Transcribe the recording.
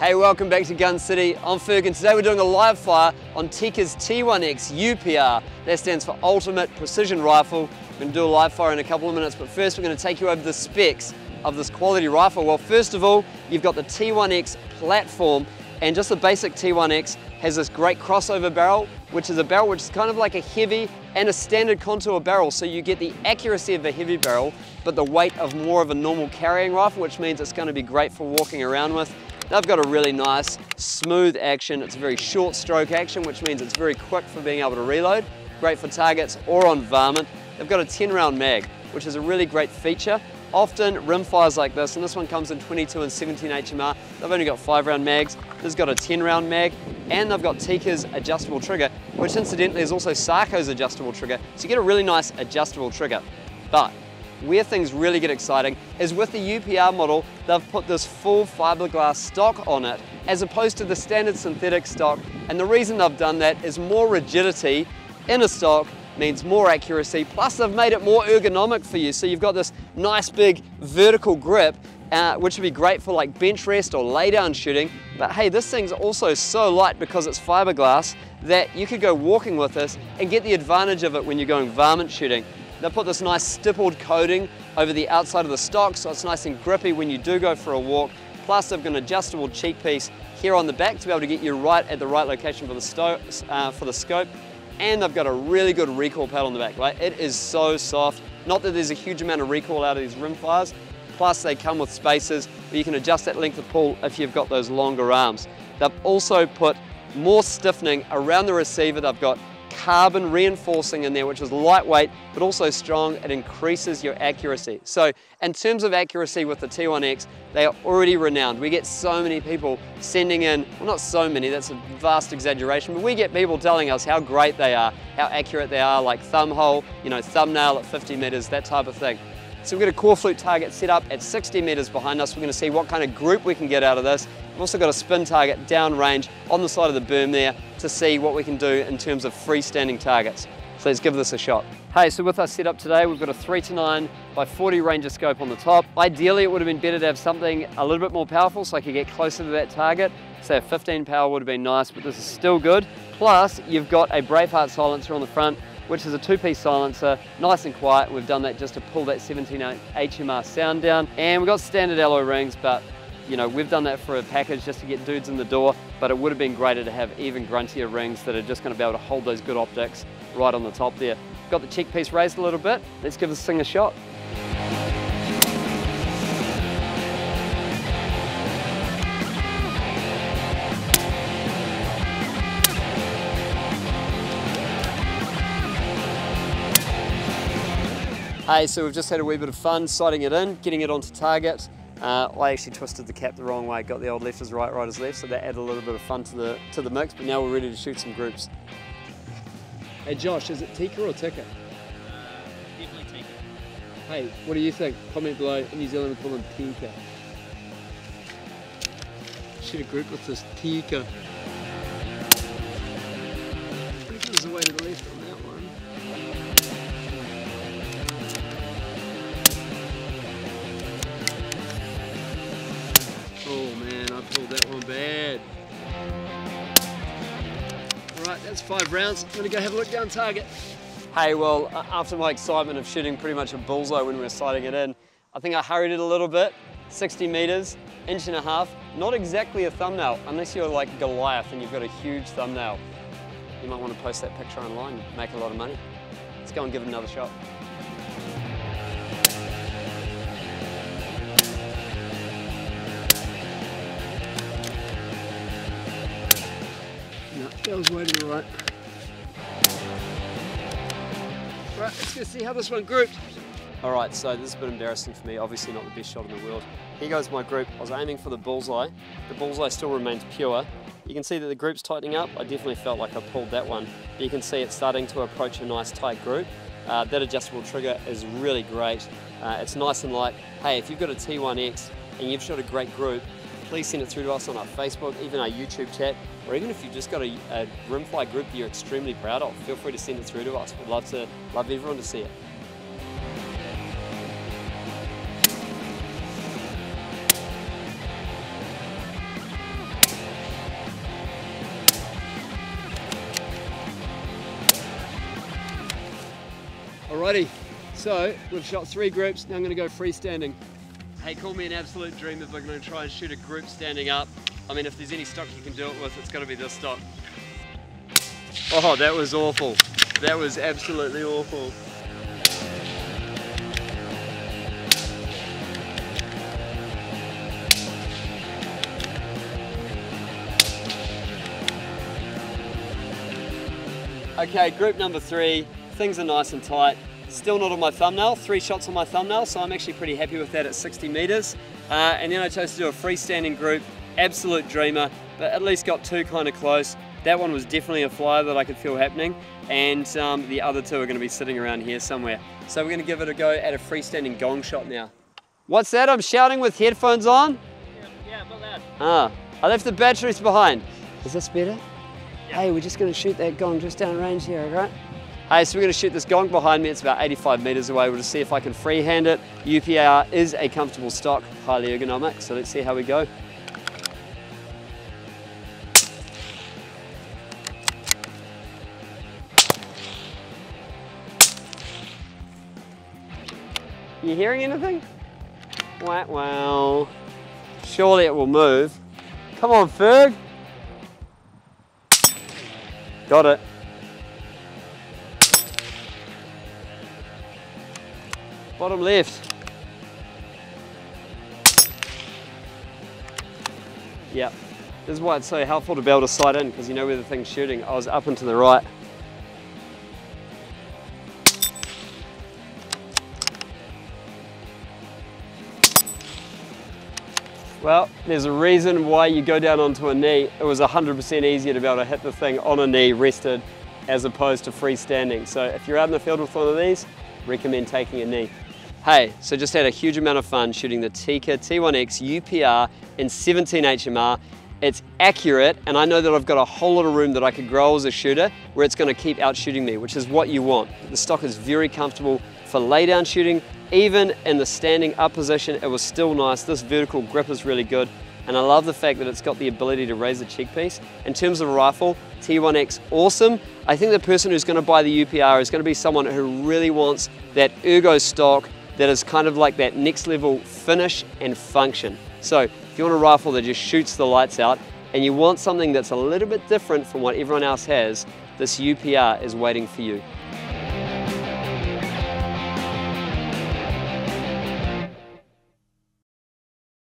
Hey, welcome back to Gun City. I'm Ferg. Today we're doing a live fire on Tikka's T1X UPR. That stands for Ultimate Precision Rifle. We're to do a live fire in a couple of minutes, but first we're going to take you over the specs of this quality rifle. Well, first of all, you've got the T1X platform, and just the basic T1X has this great crossover barrel, which is a barrel which is kind of like a heavy and a standard contour barrel. So you get the accuracy of a heavy barrel, but the weight of more of a normal carrying rifle, which means it's going to be great for walking around with. They've got a really nice, smooth action. It's a very short stroke action, which means it's very quick for being able to reload. Great for targets or on varmint. They've got a 10 round mag, which is a really great feature. Often rim fires like this, and this one comes in 22 and 17 HMR, they've only got five round mags. This has got a 10 round mag, and they've got Tikka's adjustable trigger, which incidentally is also Sako's adjustable trigger. So you get a really nice adjustable trigger. But where things really get exciting is with the UPR model, they've put this full fiberglass stock on it as opposed to the standard synthetic stock. And the reason they've done that is more rigidity in a stock means more accuracy, plus they've made it more ergonomic for you. So you've got this nice big vertical grip uh, which would be great for like bench rest or lay down shooting. But hey, this thing's also so light because it's fiberglass that you could go walking with this and get the advantage of it when you're going varmint shooting. They put this nice stippled coating over the outside of the stock so it's nice and grippy when you do go for a walk. Plus they've got an adjustable cheek piece here on the back to be able to get you right at the right location for the, uh, for the scope. And they've got a really good recoil pad on the back, right? It is so soft. Not that there's a huge amount of recoil out of these rim fires, plus they come with spacers where you can adjust that length of pull if you've got those longer arms. They've also put more stiffening around the receiver. They've got carbon reinforcing in there, which is lightweight, but also strong. It increases your accuracy. So in terms of accuracy with the T1X, they are already renowned. We get so many people sending in, well not so many, that's a vast exaggeration, but we get people telling us how great they are, how accurate they are, like thumb hole, you know, thumbnail at 50 meters, that type of thing. So we've got a Corflute target set up at 60 meters behind us. We're going to see what kind of group we can get out of this. We've also got a spin target downrange on the side of the berm there to see what we can do in terms of freestanding targets. So let's give this a shot. Hey, so with our setup today, we've got a 3 to 9 by 40 Ranger scope on the top. Ideally, it would have been better to have something a little bit more powerful so I could get closer to that target. Say a 15 power would have been nice, but this is still good. Plus, you've got a Braveheart silencer on the front which is a two-piece silencer, nice and quiet. We've done that just to pull that 17 HMR sound down. And we've got standard alloy rings, but you know, we've done that for a package just to get dudes in the door, but it would have been greater to have even gruntier rings that are just going to be able to hold those good optics right on the top there. Got the cheek piece raised a little bit. Let's give this thing a shot. Hey, so we've just had a wee bit of fun sighting it in, getting it onto target. Uh, I actually twisted the cap the wrong way, got the old left as right, right as left, so that added a little bit of fun to the to the mix, but now we're ready to shoot some groups. Hey Josh, is it Tikka or Tikka? Definitely Tikka. Hey, what do you think? Comment below. In New Zealand we call them Tika. Shoot a group with this Tikka. Five rounds. I'm gonna go have a look down target. Hey, well, after my excitement of shooting pretty much a bullseye when we were sighting it in, I think I hurried it a little bit. 60 meters, inch and a half. Not exactly a thumbnail, unless you're like Goliath and you've got a huge thumbnail. You might want to post that picture online, and make a lot of money. Let's go and give it another shot. No, that was way to the right. Right, let's go see how this one grouped. All right, so this is a bit embarrassing for me. Obviously not the best shot in the world. Here goes my group. I was aiming for the bullseye. The bullseye still remains pure. You can see that the group's tightening up. I definitely felt like I pulled that one. But you can see it's starting to approach a nice tight group. Uh, that adjustable trigger is really great. Uh, it's nice and light. Hey, if you've got a T1X and you've shot a great group, please send it through to us on our Facebook, even our YouTube chat, or even if you've just got a, a rimfire group that you're extremely proud of, feel free to send it through to us. We'd love to love everyone to see it. Alrighty, so we've shot three groups, now I'm gonna go freestanding. Hey, call me an absolute dreamer, but I'm gonna try and shoot a group standing up. I mean, if there's any stock you can do it with, it's gotta be this stock. Oh, that was awful. That was absolutely awful. Okay, group number three, things are nice and tight. Still not on my thumbnail, three shots on my thumbnail, so I'm actually pretty happy with that at 60 meters. Uh, and then I chose to do a freestanding group, absolute dreamer, but at least got two kind of close. That one was definitely a flyer that I could feel happening, and um, the other two are gonna be sitting around here somewhere. So we're gonna give it a go at a freestanding gong shot now. What's that? I'm shouting with headphones on? Yeah, yeah, about that. Ah, I left the batteries behind. Is this better? Hey, we're just gonna shoot that gong just down range here, alright? Hey, so we're gonna shoot this gong behind me. It's about 85 meters away. We'll just see if I can freehand it. UPR is a comfortable stock, highly ergonomic. So let's see how we go. You hearing anything? Wow, wow. Surely it will move. Come on, Ferg. Got it. Bottom left. Yep. This is why it's so helpful to be able to sight in because you know where the thing's shooting. I was up and to the right. Well, there's a reason why you go down onto a knee. It was 100% easier to be able to hit the thing on a knee rested as opposed to freestanding. So if you're out in the field with one of these, recommend taking a knee. Hey, so just had a huge amount of fun shooting the Tikka T1X UPR in 17 HMR. It's accurate, and I know that I've got a whole lot of room that I could grow as a shooter where it's gonna keep out shooting me, which is what you want. The stock is very comfortable for lay down shooting, even in the standing up position, it was still nice. This vertical grip is really good. And I love the fact that it's got the ability to raise the cheek piece. In terms of a rifle, T1X, awesome. I think the person who's gonna buy the UPR is gonna be someone who really wants that ergo stock that is kind of like that next level finish and function. So if you want a rifle that just shoots the lights out and you want something that's a little bit different from what everyone else has, this UPR is waiting for you.